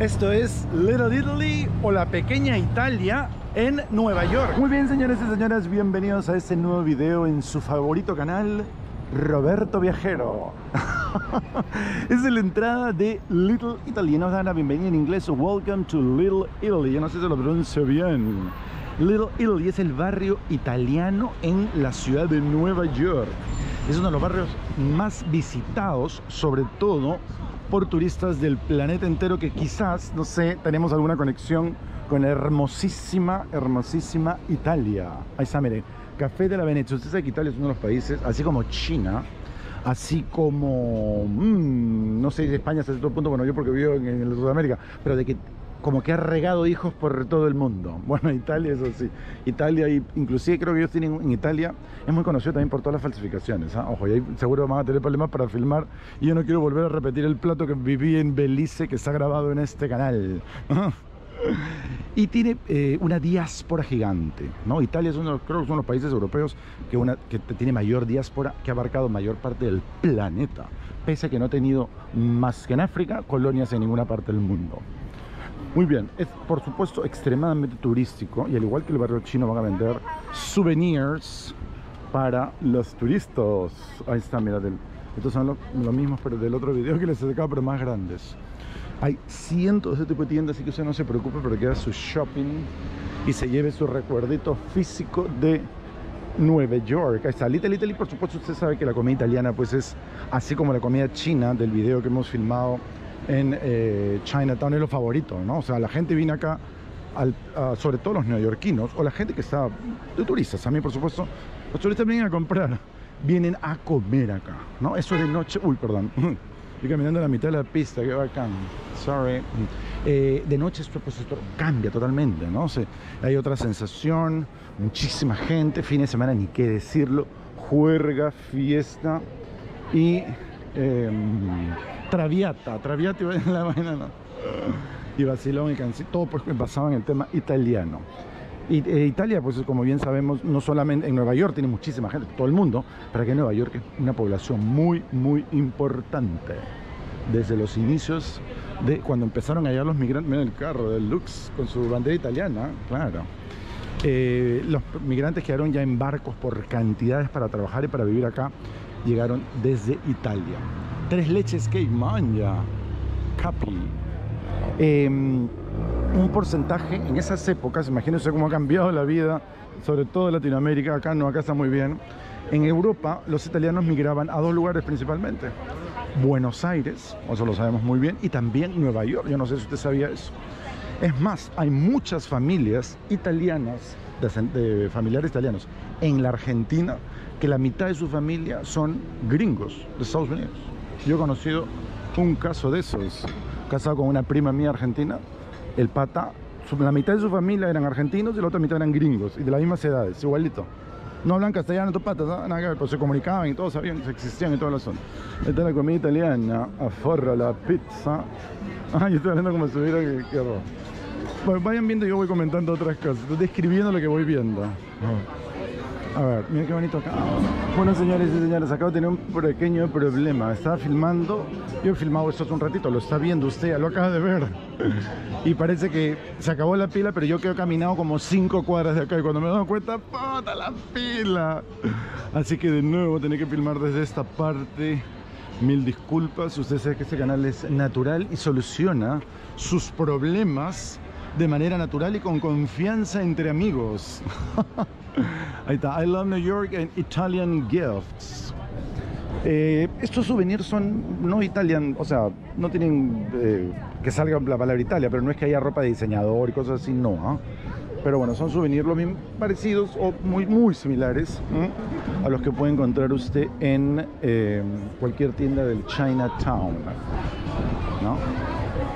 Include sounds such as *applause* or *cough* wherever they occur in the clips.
Esto es Little Italy o la pequeña Italia en Nueva York. Muy bien, señores y señoras, bienvenidos a este nuevo video en su favorito canal, Roberto Viajero. *laughs* es la entrada de Little Italy. Nos dan la bienvenida en inglés. Welcome to Little Italy. Yo no sé si lo pronuncio bien. Little Italy es el barrio italiano en la ciudad de Nueva York. Es uno de los barrios más visitados, sobre todo por turistas del planeta entero que quizás, no sé, tenemos alguna conexión con la hermosísima, hermosísima Italia. Ahí está, miren, Café de la Venecia. Usted sabe que Italia es uno de los países, así como China, así como, mmm, no sé, España hasta cierto punto, bueno, yo porque vivo en, en Sudamérica, pero de que como que ha regado hijos por todo el mundo. *laughs* Bueno, Italia eso sí. Italia, inclusive creo que ellos tienen en Italia, es muy conocido también por todas las falsificaciones. ¿ah? Ojo, y ahí seguro van a tener problemas para filmar. Y yo no quiero volver a repetir el plato que viví en Belice, que está grabado en este canal. *laughs* y tiene eh, una diáspora gigante. ¿no? Italia es uno de los, creo que son los países europeos que, una, que tiene mayor diáspora, que ha abarcado mayor parte del planeta, pese a que no ha tenido más que en África colonias en ninguna parte del mundo. Muy bien, es por supuesto extremadamente turístico y al igual que el barrio chino van a vender souvenirs para los turistas. Ahí está, mira, del, estos son los, mismos pero del otro video que les sacaba, pero más grandes. Hay cientos de ese tipo de tiendas, así que usted no se preocupe, pero que su shopping y se lleve su recuerdito físico de Nueva York. Ahí está, Little Italy, por supuesto usted sabe que la comida italiana pues es así como la comida china del video que hemos filmado en eh, Chinatown es lo favorito, ¿no? O sea, la gente viene acá, sobre todo los neoyorquinos, o la gente que está de turistas, a mí por supuesto, los turistas vienen a comprar, vienen a comer acá, ¿no? Eso de noche, uy, perdón, *laughs* estoy caminando a la mitad de la pista, qué bacán, sorry. Eh, de noche esto, pues, esto cambia totalmente, ¿no? O sea, hay otra sensación, muchísima gente, fin de semana ni qué decirlo, juerga, fiesta y... Em, Traviata, Traviata iba *laughs* en la vaina. Y vacilón y canción, todo pues basado en el tema italiano. Eh, Italia, pues como bien sabemos, no solamente en Nueva York tiene muchísima gente, todo el mundo, pero que Nueva York es una población muy, muy importante. Desde los inicios de cuando empezaron allá los migrantes, miren el carro del Lux con su bandera italiana, claro. Eh, los migrantes quedaron ya en barcos por cantidades para trabajar y para vivir acá, llegaron desde Italia. Tres leches que manja. Capi. Em, un porcentaje en esas épocas, imagínense cómo ha cambiado la vida, sobre todo en Latinoamérica, acá no, acá está muy bien. En Europa los italianos migraban a dos lugares principalmente. Buenos Aires, eso lo sabemos muy bien, y también Nueva York, yo no sé si usted sabía eso. Es más, hay muchas familias italianas, de familiares italianos, en la Argentina, que la mitad de su familia son gringos de Estados Unidos. Yo he conocido un caso de esos, casado con una prima mía argentina, el pata, la mitad de su familia eran argentinos y la otra mitad eran gringos, y de las mismas edades, igualito. No hablan castellano, tu patas, nada que ver, pero se comunicaban y todos sabían, se existían en toda la zona. Esta es la comida italiana, aforra, la pizza. Ay, yo estoy hablando como si hubiera que, que Bueno, vayan viendo y yo voy comentando otras cosas, estoy describiendo lo que voy viendo. A ver, mira qué bonito acá. Bueno, señores y señores, acabo de tener un pequeño problema. Estaba filmando, yo he filmado esto hace un ratito, lo está viendo usted, lo acaba de ver. Y parece que se acabó la pila, pero yo quedo caminado como 5 cuadras de acá. Y cuando me doy cuenta, ¡puta la pila! Así que de nuevo tenía que filmar desde esta parte. Mil disculpas, usted sabe que este canal es natural y soluciona sus problemas de manera natural y con confianza entre amigos. *laughs* Ahí está, I love New York and Italian gifts. Eh, estos souvenirs son no italian, o sea, no tienen eh, que salga la palabra Italia, pero no es que haya ropa de diseñador y cosas así, no. ¿ah? Pero bueno, son souvenirs lo bien parecidos o muy, muy similares a los que puede encontrar usted en eh, cualquier tienda del Chinatown. ¿no?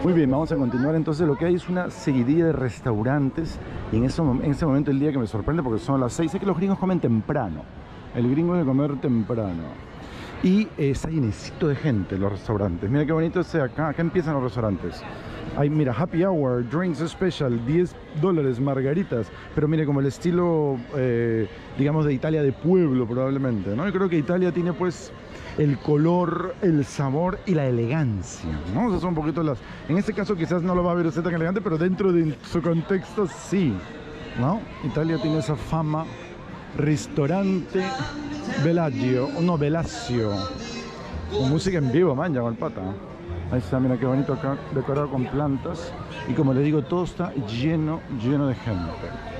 Muy bien, vamos a continuar. Entonces lo que hay es una seguidilla de restaurantes y en, en ese momento el día que me sorprende porque son las 6, es que los gringos comen temprano. El gringo de comer temprano. Y eh, está llenecito de gente los restaurantes. Mira qué bonito es acá. Acá empiezan los restaurantes. Hay, mira, happy hour, drinks special, 10 dólares, margaritas. Pero mire, como el estilo, eh, digamos, de Italia de pueblo probablemente, ¿no? Yo creo que Italia tiene pues el color, el sabor y la elegancia, ¿no? Esas son un poquito las... En este caso quizás no lo va a ver usted tan elegante, pero dentro de su contexto sí, ¿no? Italia tiene esa fama, ristorante Bellagio, no, Bellagio, con música en vivo, man, ya el pata. Ahí está, mira qué bonito acá, decorado con plantas. Y como le digo, todo está lleno, lleno de gente.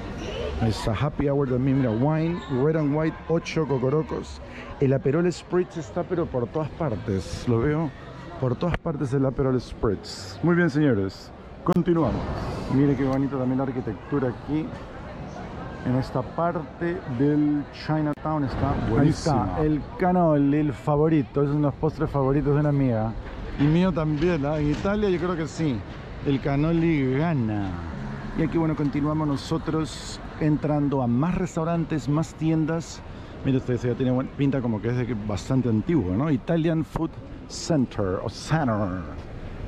Ahí está, Happy Hour también, mira, wine, red and white, 8 cocorocos. El Aperol Spritz está pero por todas partes, lo veo por todas partes el Aperol Spritz. Muy bien, señores, continuamos. Mire qué bonito también la arquitectura aquí. En esta parte del Chinatown está buenísimo. Ahí está, el canoli, el favorito, es uno de los postres favoritos de una amiga. Y mío también, ¿ah? en Italia yo creo que sí. El canoli gana. Y aquí, bueno, continuamos nosotros entrando a más restaurantes, más tiendas. Mire usted, ya tiene pinta como que es bastante antiguo, ¿no? Italian Food Center o Center,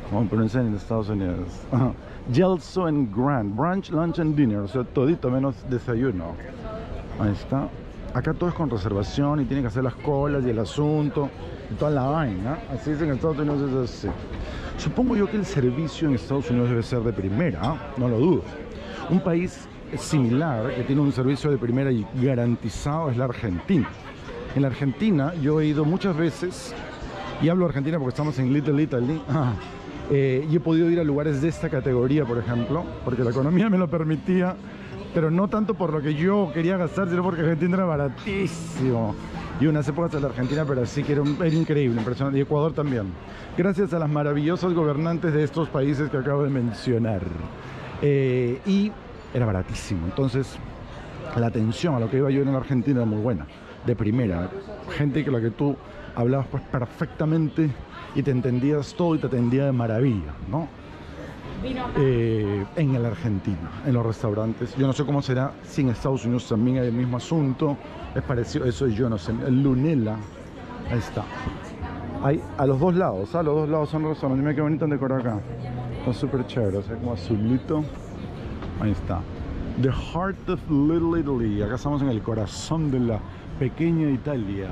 como pronuncian en Estados Unidos. Gelso and Grand, Brunch, Lunch and Dinner, o sea, todito menos desayuno. Ahí está. Acá todo es con reservación y tiene que hacer las colas y el asunto y toda la vaina. Así es en Estados Unidos, es así. Supongo yo que el servicio en Estados Unidos debe ser de primera, no lo dudo. Un país similar que tiene un servicio de primera y garantizado es la Argentina. En la Argentina yo he ido muchas veces, y hablo Argentina porque estamos en Little Italy, *laughs* eh, y he podido ir a lugares de esta categoría, por ejemplo, porque la economía me lo permitía, pero no tanto por lo que yo quería gastar, sino porque Argentina era baratísimo. Y unas épocas de la Argentina, pero sí que era, increíble, impresionante. Y Ecuador también. Gracias a las maravillosas gobernantes de estos países que acabo de mencionar. Eh, y era baratísimo. Entonces, la atención a lo que iba yo en Argentina era muy buena, de primera. Gente que la que tú hablabas pues perfectamente y te entendías todo y te atendía de maravilla, ¿no? Eh, en la Argentina, en los restaurantes. Yo no sé cómo será si en Estados Unidos también hay el mismo asunto. Es parecido, eso yo no sé. El Lunela, ahí está. Hay a los dos lados, a los dos lados son restaurantes. Mira qué bonito han decorado acá. Está súper chévere, o como azulito. Ahí está. The Heart of Little Italy. Acá estamos en el corazón de la pequeña Italia.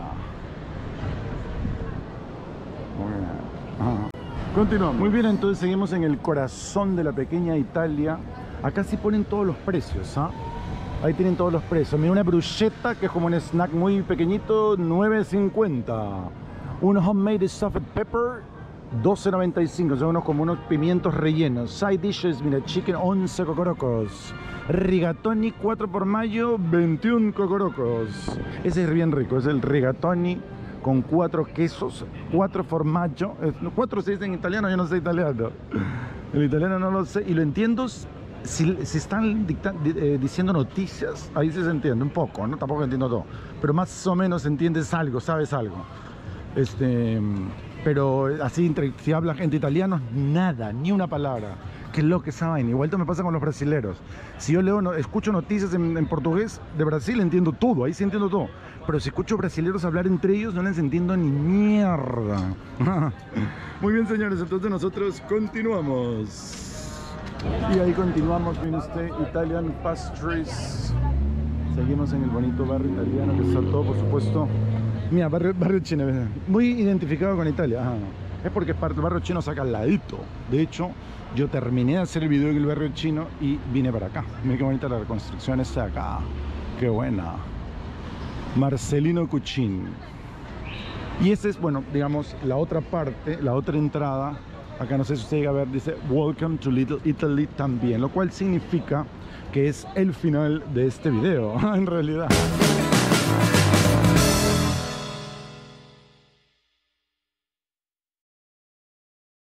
Continuamos. Muy bien, entonces seguimos en el corazón de la pequeña Italia. Acá sí ponen todos los precios, ¿ah? Ahí tienen todos los precios. Mira, una bruschetta que es como un snack muy pequeñito, 9.50. Un homemade stuffed pepper, 12.95. Son unos como unos pimientos rellenos. Side dishes, mira, chicken, 11 cocorocos. Rigatoni 4 por mayo, 21 cocorocos. Ese es bien rico, es el rigatoni con cuatro quesos, cuatro formaggio. Cuatro se dice en italiano, yo no sé italiano. *laughs* El italiano no lo sé y lo entiendo si, están eh, diciendo noticias, ahí sí se entiende un poco, ¿no? Tampoco entiendo todo. Pero más o menos entiendes algo, sabes algo. Este, pero así, si habla gente italiano, nada, ni una palabra. Qué loco esa vaina. Igual me pasa con los brasileros. Si yo leo, escucho noticias en, portugués de Brasil, entiendo todo, ahí sí entiendo todo. Pero si escucho brasileros hablar entre ellos, no les entiendo ni mierda. *laughs* Muy bien, señores, entonces nosotros continuamos. Y ahí continuamos, viene usted, Italian Pastries. Seguimos en el bonito barrio italiano que está todo, por supuesto. Mira, barrio, chino, muy identificado con Italia. Es porque el barrio chino saca al ladito. De hecho, yo terminé de hacer el video en el barrio chino y vine para acá. Mira qué bonita la reconstrucción está acá. Qué buena. Marcelino Cuchin. Y esa es, bueno, digamos, la otra parte, la otra entrada. Acá no sé si usted llega a ver, dice Welcome to Little Italy también, lo cual significa que es el final de este video, *laughs* en realidad.